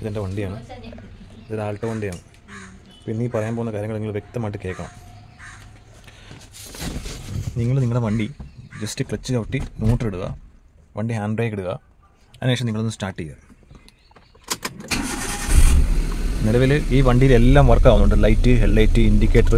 ഇതെന്റെ വണ്ടിയാണ്. ഇതൊരു ആൾട്ടോ വണ്ടിയാണ്. പിന്നെ ഈ പറയാൻ പോകുന്ന കാര്യങ്ങൾ നിങ്ങൾ വ്യക്തമായിട്ട് കേൾക്കണം. നിങ്ങൾ നിങ്ങളുടെ വണ്ടി ജസ്റ്റ് ക്ലച്ച് ചവിട്ടി മോട്ടർ ഇടുക വണ്ടി ഹാൻഡ് ബ്രേക്ക് ഇടുക അതിനുശേഷം നിങ്ങളൊന്ന് സ്റ്റാർട്ട് ചെയ്യുക. നിലവിൽ ഈ വണ്ടിയിൽ എല്ലാം വർക്ക് ആവുന്നുണ്ട്. Light headlight indicator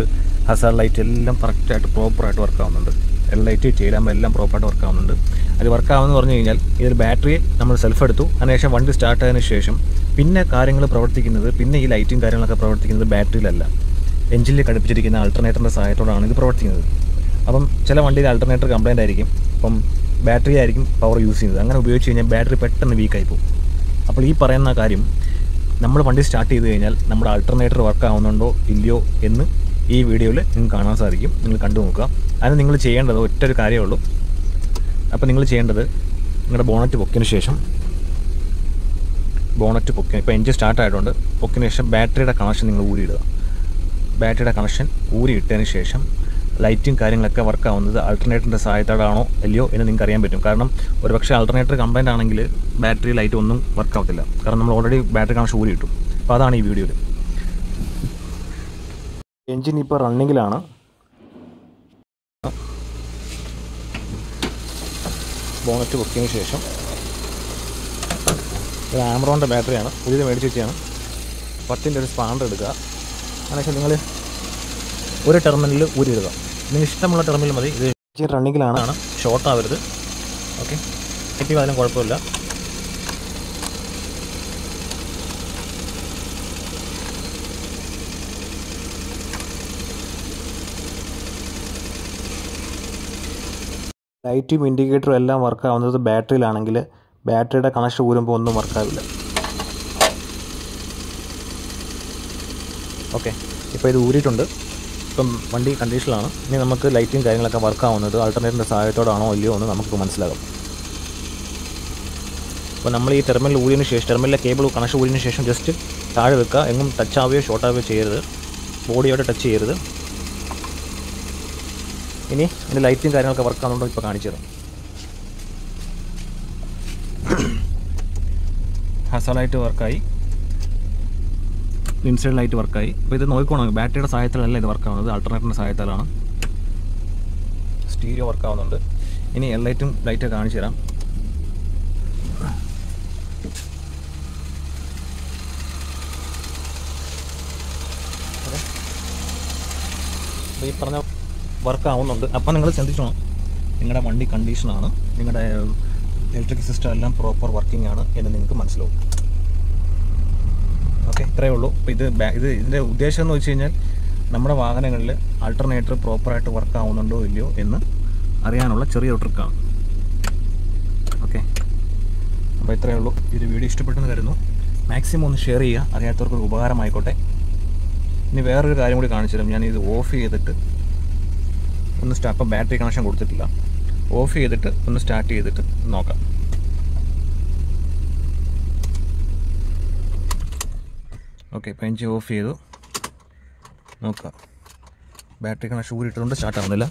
hazard light എല്ലാം കറക്റ്റായിട്ട് പ്രോപ്പറായിട്ട് വർക്ക് ആവുന്നുണ്ട്. ഹെഡ് ലൈറ്റ് ചെയ്താകുമ്പോൾ എല്ലാം പ്രോപ്പറായിട്ട് വർക്ക് ആവുന്നുണ്ട്. അത് വർക്ക് ആവുമെന്ന് പറഞ്ഞു കഴിഞ്ഞാൽ ഇതിൽ ബാറ്ററി നമ്മൾ സെൽഫ് എടുത്തു. അതിനുശേഷം വണ്ടി സ്റ്റാർട്ട് ആയതിനു ശേഷം പിന്നെ കാര്യങ്ങൾ പ്രവർത്തിക്കുന്നത് പിന്നെ ഈ ലൈറ്റും കാര്യങ്ങളൊക്കെ പ്രവർത്തിക്കുന്നത് ബാറ്ററിയിലല്ല. എഞ്ചിനിൽ ഘടിപ്പിച്ചിരിക്കുന്ന അൾട്ടർനേറ്ററിന്റെ സഹായത്തോടാണ് ഇത് പ്രവർത്തിക്കുന്നത്. അപ്പം ചില വണ്ടിയിൽ ആൾട്ടർനേറ്റർ കംപ്ലൈന്റ് ആയിരിക്കും. അപ്പം ബാറ്ററി ആയിരിക്കും പവർ യൂസ് ചെയ്യുന്നത്. അങ്ങനെ ഉപയോഗിച്ച് കഴിഞ്ഞാൽ ബാറ്ററി പെട്ടെന്ന് വീക്കായി പോകും. അപ്പോൾ ഈ പറയുന്ന കാര്യം നമ്മൾ വണ്ടി സ്റ്റാർട്ട് ചെയ്ത് കഴിഞ്ഞാൽ നമ്മുടെ ആൾട്ടർനേറ്റർ വർക്ക് ആവുന്നുണ്ടോ ഇല്ലയോ എന്ന് ഈ വീഡിയോയിൽ നിങ്ങൾക്ക് കാണാൻ സാധിക്കും. നിങ്ങൾ കണ്ടു നോക്കുക. അതിന് നിങ്ങൾ ചെയ്യേണ്ടത് ഒറ്റ ഒരു കാര്യമേ ഉള്ളൂ. അപ്പോൾ നിങ്ങൾ ചെയ്യേണ്ടത് നിങ്ങളുടെ ബോണറ്റ് പൊക്കിയതിന് ശേഷം ബോണറ്റ് പൊക്കി ഇപ്പോൾ എൻജിൻ സ്റ്റാർട്ട് ആയിട്ടുണ്ട് പൊക്കിന് ശേഷം ബാറ്ററിയുടെ കണക്ഷൻ നിങ്ങൾ ഊരിയിടുക. ബാറ്ററിയുടെ കണക്ഷൻ ഊരി ഇട്ടതിന് ശേഷം ലൈറ്റും കാര്യങ്ങളൊക്കെ വർക്ക് ആവുന്നത് സഹായത്തോടാണോ അല്ലയോ എന്ന് നിങ്ങൾക്ക് അറിയാൻ പറ്റും. കാരണം ഒരുപക്ഷെ അൾട്ടർനേറ്റർ കംപ്ലൈന്റ് ആണെങ്കിൽ ബാറ്ററി ലൈറ്റ് ഒന്നും വർക്ക് ആവത്തില്ല. കാരണം നമ്മൾ ഓൾറെഡി ബാറ്ററി കണക്ഷൻ ഊരി കിട്ടും അപ്പോൾ അതാണ് ഈ വീഡിയോയിൽ എൻജിൻ ഇപ്പോൾ റണ്ണിങ്ങിലാണ് ബോണറ്റ് പൊക്കിയതിന് ശേഷം ഇത് ആമറോണിന്റെ ബാറ്ററിയാണ് പുതിയത് മേടിച്ച് വെച്ചാണ് പത്തിന്റെ ഒരു സ്പാൻഡർ എടുക്കുക. അതിനുശേഷം നിങ്ങൾ ഒരു ടെർമിനലിൽ ഇടുക നിങ്ങൾക്ക് ഇഷ്ടമുള്ള ടെർമിനൽ മതി. ഇത് റണ്ണിങ്ങിലാണ്. ഷോർട്ട് ആവരുത്. ഓക്കെ. നെഗറ്റീവ് അതിനും കുഴപ്പമില്ല. ലൈറ്റും ഇൻഡിക്കേറ്ററും എല്ലാം വർക്ക് ആവുന്നത് ബാറ്ററിയിലാണെങ്കിൽ ബാറ്ററിയുടെ കണക്ഷൻ ഊരുമ്പോൾ ഒന്നും വർക്കാവില്ല. ഓക്കെ. ഇപ്പോൾ ഇത് ഊരിയിട്ടുണ്ട്. ഇപ്പം വണ്ടി കണ്ടീഷനിലാണ്. ഇനി നമുക്ക് ലൈറ്റും കാര്യങ്ങളൊക്കെ വർക്കാവുന്നത് ആവുന്നത് ആൾട്ടർനേറ്റിന്റെ സഹായത്തോടാണോ ഇല്ലയോ എന്ന് നമുക്ക് മനസ്സിലാകും അപ്പോൾ നമ്മൾ ഈ ടെർമിനൽ ഊരിയതിന് ശേഷം ടെർമിനലിലെ കേബിൾ കണക്ഷൻ ഊരിയതിന് ശേഷം ജസ്റ്റ് താഴെ വെക്കുക. എങ്ങും ടച്ച് ആവുകയോ ഷോർട്ട് ആവുകയോ ചെയ്യരുത്. ബോഡിയോടെ ടച്ച് ചെയ്യരുത്. ഇനി അതിന്റെ ലൈറ്റും കാര്യങ്ങളൊക്കെ വർക്കാവുന്നുണ്ടോ ഇപ്പോൾ കാണിച്ചു തരാം ഹസ ലൈറ്റ് വർക്കായി ഇൻസൈഡ് ലൈറ്റ് വർക്കായി അപ്പോൾ ഇത് നോക്കിക്കോണം ബാറ്ററിയുടെ സഹായത്തിലല്ല ഇത് വർക്കാവുന്നത് ആൾട്ടർനേറ്ററിന്റെ സഹായത്തിലാണ്. സ്റ്റീരിയോ വർക്കാവുന്നുണ്ട് ഇനി എൽ ലൈറ്റും ലൈറ്റൊക്കെ കാണിച്ചു തരാം. ഈ പറഞ്ഞ വർക്കാവുന്നുണ്ട് അപ്പം നിങ്ങൾ ചിന്തിച്ചോണം നിങ്ങളുടെ വണ്ടി കണ്ടീഷനാണ് നിങ്ങളുടെ ഇലക്ട്രിക് സിസ്റ്റം എല്ലാം പ്രോപ്പർ വർക്കിംഗ് ആണ് എന്ന് നിങ്ങൾക്ക് മനസ്സിലാവും. ഓക്കെ ഇത്രയേ ഉള്ളൂ. അപ്പോൾ ഇത് ഇത് ഇതിന്റെ ഉദ്ദേശം എന്ന് വെച്ച് കഴിഞ്ഞാൽ നമ്മുടെ വാഹനങ്ങളിൽ ആൾട്ടർനേറ്റർ പ്രോപ്പറായിട്ട് വർക്ക് ആവുന്നുണ്ടോ ഇല്ലയോ എന്ന് അറിയാനുള്ള ചെറിയൊരു ട്രിക്കാണ് ഓക്കെ അപ്പോൾ ഇത്രയേ ഉള്ളൂ. ഇത് വീഡിയോ ഇഷ്ടപ്പെട്ടെന്ന് കരുതുന്നു. മാക്സിമം ഒന്ന് ഷെയർ ചെയ്യുക. അറിയാത്തവർക്കൊരു ഉപകാരമായിക്കോട്ടെ. ഇനി വേറൊരു കാര്യം കൂടി കാണിച്ചു തരാം. ഞാൻ ഇത് ഓഫ് ചെയ്തിട്ട് ഒന്ന് സ്റ്റാപ്പ് ബാറ്ററി കണക്ഷൻ കൊടുത്തിട്ടില്ല. ഓഫ് ചെയ്തിട്ട് ഒന്ന് സ്റ്റാർട്ട് ചെയ്തിട്ട് നോക്കാം. ഓക്കെ ഇപ്പം എഞ്ചിൻ ഓഫ് ചെയ്തു. നോക്കാം. ബാറ്ററി കണക്ഷൻ ഊരിയിട്ടുകൊണ്ട് സ്റ്റാർട്ടാവുന്നില്ല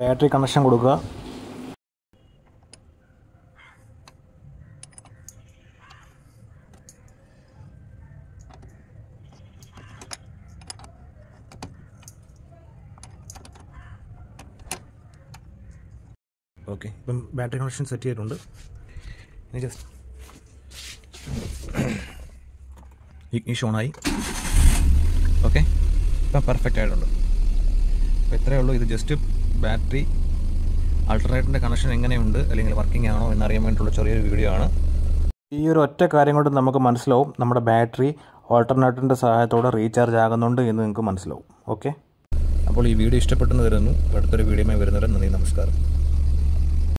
ബാറ്ററി കണക്ഷൻ കൊടുക്കുക. ഓക്കെ ഇപ്പം ബാറ്ററി കണക്ഷൻ സെറ്റ് ചെയ്തിട്ടുണ്ട്. ഇനി ജസ്റ്റ് ഈ ഓണായി ഓക്കെ ഇപ്പം പെർഫെക്റ്റ് ആയിട്ടുണ്ട്. അപ്പോൾ ഇത്രയേ ഉള്ളൂ. ഇത് ജസ്റ്റ് ബാറ്ററി അൾട്ടർനേറ്ററിന്റെ കണക്ഷൻ എങ്ങനെയുണ്ട്? അല്ലെങ്കിൽ വർക്കിംഗ് ആണോ എന്നറിയാൻ വേണ്ടിയിട്ടുള്ള ചെറിയൊരു വീഡിയോ ആണ്. ഈ ഒരു ഒറ്റ കാര്യം കൊണ്ട് നമുക്ക് മനസ്സിലാവും. നമ്മുടെ ബാറ്ററി ഓൾട്ടർനേറ്ററിന്റെ സഹായത്തോടെ റീചാർജ് ആകുന്നുണ്ട് എന്ന് നിങ്ങൾക്ക് മനസ്സിലാവും. ഓക്കെ അപ്പോൾ ഈ വീഡിയോ ഇഷ്ടപ്പെട്ടെന്ന് വരുന്നു അടുത്തൊരു വീഡിയോയുമായി വരുന്നവരെ നന്ദി നമസ്കാരം.